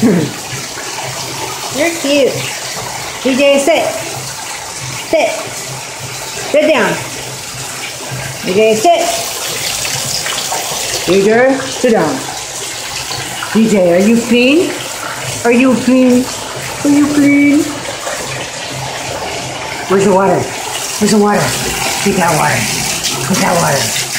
You're cute. ZJ, sit. Sit. Sit down. ZJ, sit. ZJ, sit down. ZJ, are you clean? Are you clean? Are you clean? Where's the water? Where's the water? Get that water. Get that water.